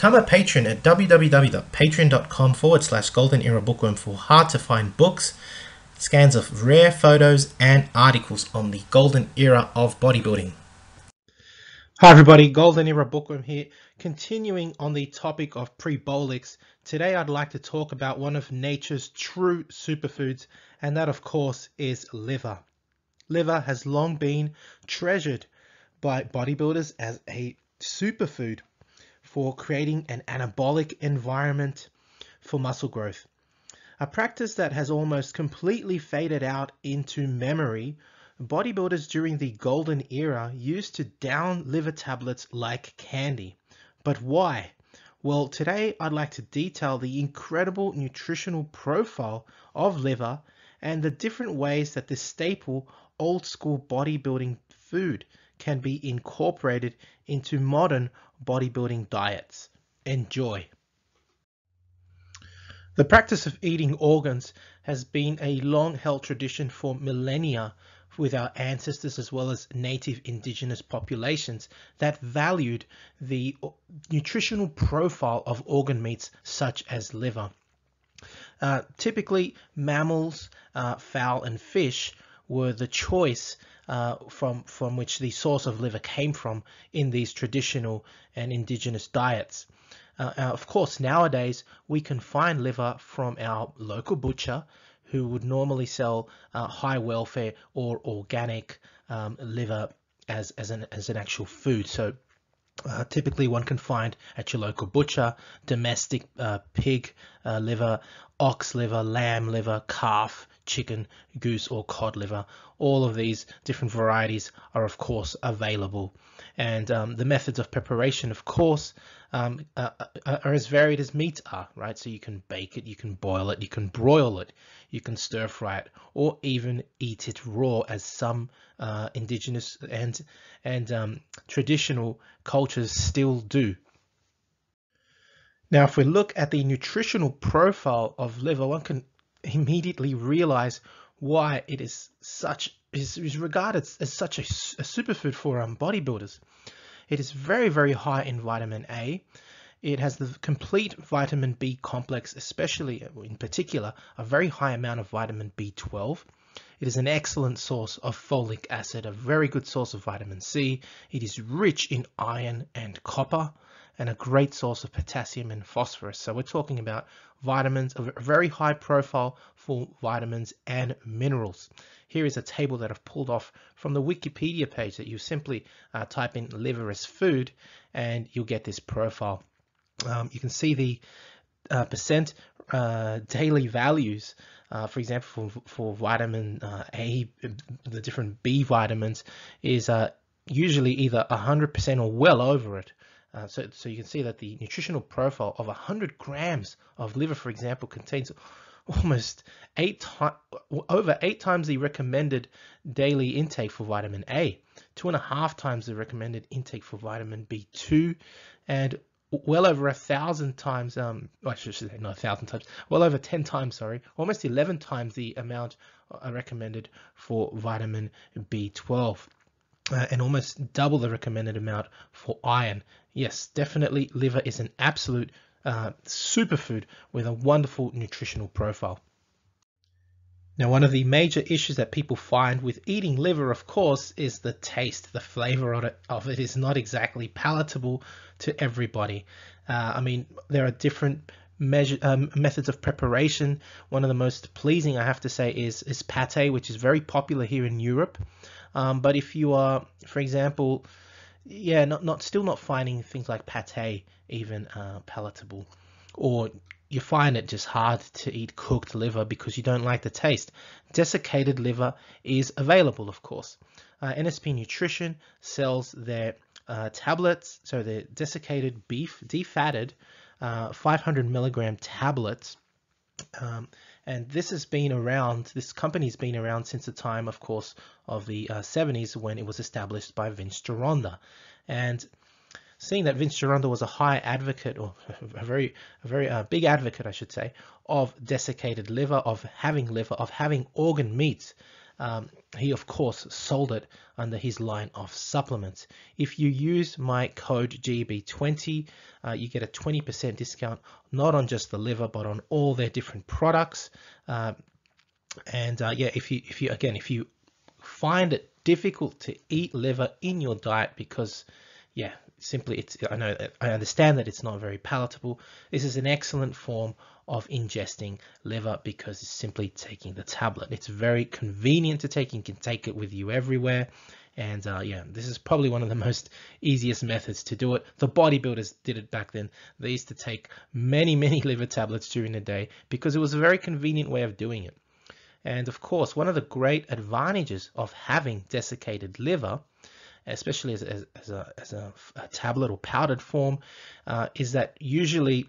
Become a patron at www.patreon.com forward slash golden era bookworm for hard to find books, scans of rare photos, and articles on the golden era of bodybuilding. Hi everybody, Golden Era Bookworm here. Continuing on the topic of prebolics, today I'd like to talk about one of nature's true superfoods, and that of course is liver. Liver has long been treasured by bodybuilders as a superfood for creating an anabolic environment for muscle growth. A practice that has almost completely faded out into memory bodybuilders during the golden era used to down liver tablets like candy. But why? Well, today I'd like to detail the incredible nutritional profile of liver and the different ways that this staple old school bodybuilding food can be incorporated into modern bodybuilding diets. Enjoy! The practice of eating organs has been a long held tradition for millennia with our ancestors as well as native indigenous populations that valued the nutritional profile of organ meats such as liver. Uh, typically, mammals, uh, fowl, and fish were the choice uh, from, from which the source of liver came from in these traditional and indigenous diets. Uh, of course, nowadays we can find liver from our local butcher who would normally sell uh, high welfare or organic um, liver as, as, an, as an actual food. So uh, typically one can find at your local butcher domestic uh, pig uh, liver, ox liver, lamb liver, calf, chicken, goose or cod liver. All of these different varieties are of course available. And um, the methods of preparation, of course, um, uh, are as varied as meats are, right? So you can bake it, you can boil it, you can broil it, you can stir fry it, or even eat it raw, as some uh, indigenous and and um, traditional cultures still do. Now, if we look at the nutritional profile of liver, one can immediately realize why it is such is, is regarded as such a, a superfood for um, bodybuilders. It is very, very high in vitamin A. It has the complete vitamin B complex, especially in particular, a very high amount of vitamin B12. It is an excellent source of folic acid, a very good source of vitamin C. It is rich in iron and copper and a great source of potassium and phosphorus. So we're talking about vitamins, of a very high profile for vitamins and minerals. Here is a table that I've pulled off from the Wikipedia page that you simply uh, type in liver as food and you'll get this profile. Um, you can see the uh, percent uh, daily values uh, for example, for, for vitamin uh, A, the different B vitamins is uh, usually either 100% or well over it. Uh, so, so you can see that the nutritional profile of 100 grams of liver, for example, contains almost eight times over eight times the recommended daily intake for vitamin A, two and a half times the recommended intake for vitamin B2, and well over a thousand times, um, I should say not a thousand times, well over 10 times, sorry, almost 11 times the amount uh, recommended for vitamin B12. Uh, and almost double the recommended amount for iron. Yes, definitely liver is an absolute uh, superfood with a wonderful nutritional profile. Now, one of the major issues that people find with eating liver, of course, is the taste. The flavor of it, of it is not exactly palatable to everybody. Uh, I mean, there are different measure, um, methods of preparation. One of the most pleasing, I have to say, is, is pate, which is very popular here in Europe. Um, but if you are, for example, yeah, not, not still not finding things like pate even uh, palatable, or you find it just hard to eat cooked liver because you don't like the taste. Desiccated liver is available, of course. Uh, NSP Nutrition sells their uh, tablets, so the desiccated beef, defatted, uh, 500 milligram tablets. Um, and this has been around, this company's been around since the time, of course, of the 70s uh, when it was established by Vince Gironda. And seeing that Vince Gironda was a high advocate, or a very, a very uh, big advocate, I should say, of desiccated liver, of having liver, of having organ meats, um, he of course sold it under his line of supplements. If you use my code GB20, uh, you get a 20% discount, not on just the liver, but on all their different products. Uh, and uh, yeah, if you if you again if you find it difficult to eat liver in your diet because yeah simply it's I know I understand that it's not very palatable this is an excellent form of ingesting liver because it's simply taking the tablet. It's very convenient to take you can take it with you everywhere. And uh, yeah this is probably one of the most easiest methods to do it. The bodybuilders did it back then. They used to take many many liver tablets during the day because it was a very convenient way of doing it. And of course, one of the great advantages of having desiccated liver, especially as, as, as, a, as a, a, tablet or powdered form, uh, is that usually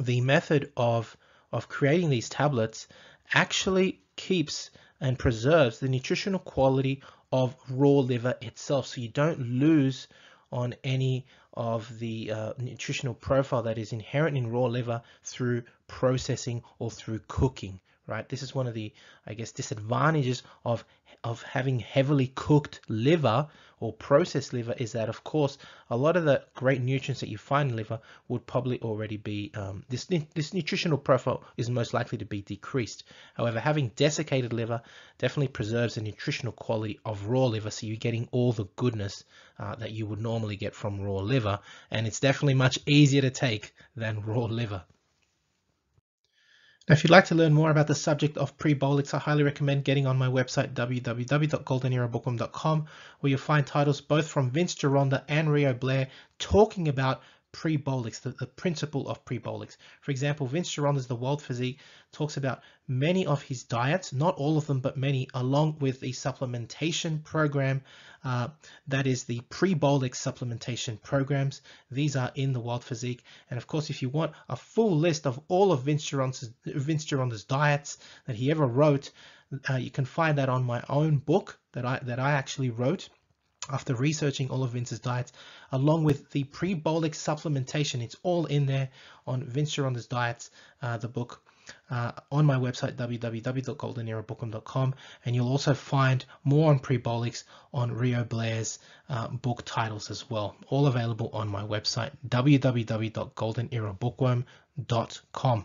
the method of, of creating these tablets actually keeps and preserves the nutritional quality of raw liver itself. So you don't lose on any of the uh, nutritional profile that is inherent in raw liver through processing or through cooking right? This is one of the, I guess, disadvantages of of having heavily cooked liver or processed liver is that, of course, a lot of the great nutrients that you find in liver would probably already be um, this this nutritional profile is most likely to be decreased. However, having desiccated liver definitely preserves the nutritional quality of raw liver, so you're getting all the goodness uh, that you would normally get from raw liver, and it's definitely much easier to take than raw liver. Now, if you'd like to learn more about the subject of Prebolics, I highly recommend getting on my website www.goldenerabookworm.com where you'll find titles both from Vince Gironda and Rheo Blair talking about Prebolics, the, the principle of Prebolics. For example, Vince Gironda's The World Physique talks about many of his diets, not all of them, but many, along with the supplementation program uh, that is the Prebolics supplementation programs. These are in the World Physique. And of course, if you want a full list of all of Vince Gironda's, Vince Gironda's diets that he ever wrote, uh, you can find that on my own book that I that I actually wrote after researching all of Vince's diets, along with the Prebolics supplementation. It's all in there on Vince Gironda's diets, uh, the book. Uh, on my website www.goldenerabookworm.com and you'll also find more on Prebolics on Rheo Blair's uh, book titles as well all available on my website www.goldenerabookworm.com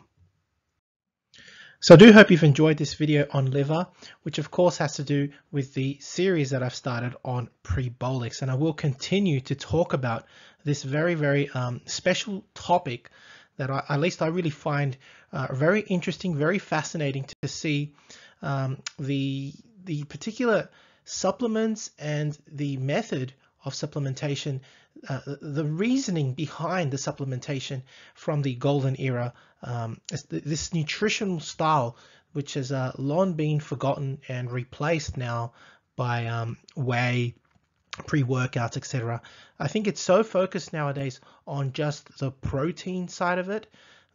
so I do hope you've enjoyed this video on liver, which of course has to do with the series that I've started on Prebolics. And I will continue to talk about this very, very um, special topic that I, at least I really find uh, very interesting, very fascinating to see um, the, the particular supplements and the method of supplementation, uh, the reasoning behind the supplementation from the golden era, um, this nutritional style, which has uh, long been forgotten and replaced now by um, whey, pre-workouts, etc. I think it's so focused nowadays on just the protein side of it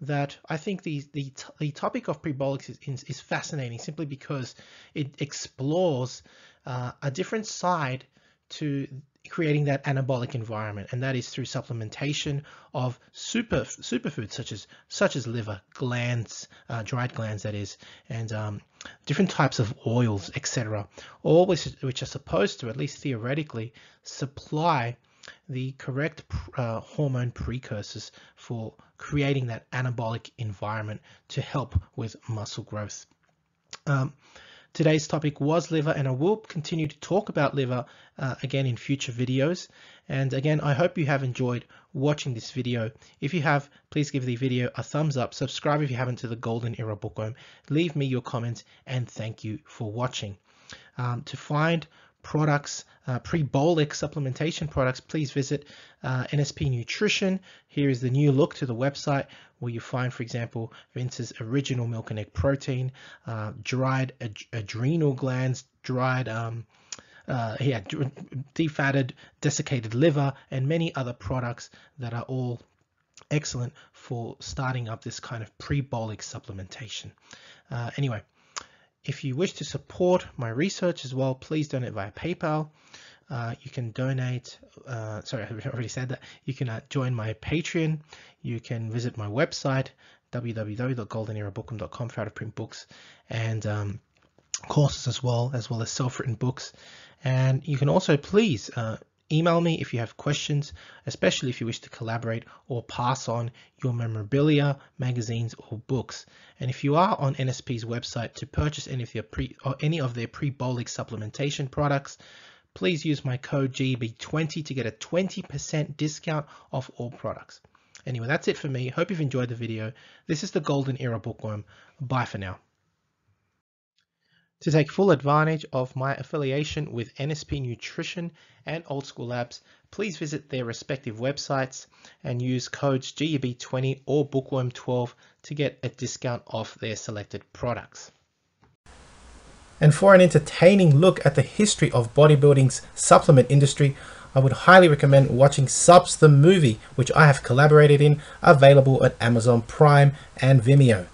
that I think the the, the topic of Prebolics is, is, fascinating simply because it explores uh, a different side to creating that anabolic environment, and that is through supplementation of super superfoods such as such as liver, glands, uh, dried glands that is, and um, different types of oils, etc. All which, which are supposed to, at least theoretically, supply the correct uh, hormone precursors for creating that anabolic environment to help with muscle growth. Um, Today's topic was liver and I will continue to talk about liver uh, again in future videos. And again, I hope you have enjoyed watching this video. If you have, please give the video a thumbs up, subscribe if you haven't to the Golden Era Bookworm, leave me your comments and thank you for watching. Um, to find products, uh, pre-bolic supplementation products, please visit uh, NSP Nutrition. Here is the new look to the website where you find, for example, Vince's original milk and egg protein, uh, dried ad adrenal glands, dried um, uh, yeah, defatted, desiccated liver, and many other products that are all excellent for starting up this kind of Prebolics supplementation. Uh, anyway, if you wish to support my research as well, please donate via PayPal. Uh, you can donate, uh, sorry, I already said that. You can uh, join my Patreon. You can visit my website, www.goldenerabookworm.com for out of print books. And um, courses as well, as well as self-written books. And you can also please uh, email me if you have questions, especially if you wish to collaborate or pass on your memorabilia, magazines, or books. And if you are on NSP's website to purchase any of their pre or any of their pre-bolic supplementation products, please use my code GB20 to get a 20% discount off all products. Anyway, that's it for me. Hope you've enjoyed the video. This is the Golden Era Bookworm. Bye for now. To take full advantage of my affiliation with NSP Nutrition and Old School Labs, please visit their respective websites and use codes GEB20 or Bookworm12 to get a discount off their selected products. And for an entertaining look at the history of bodybuilding's supplement industry, I would highly recommend watching Subs the Movie, which I have collaborated in, available at Amazon Prime and Vimeo.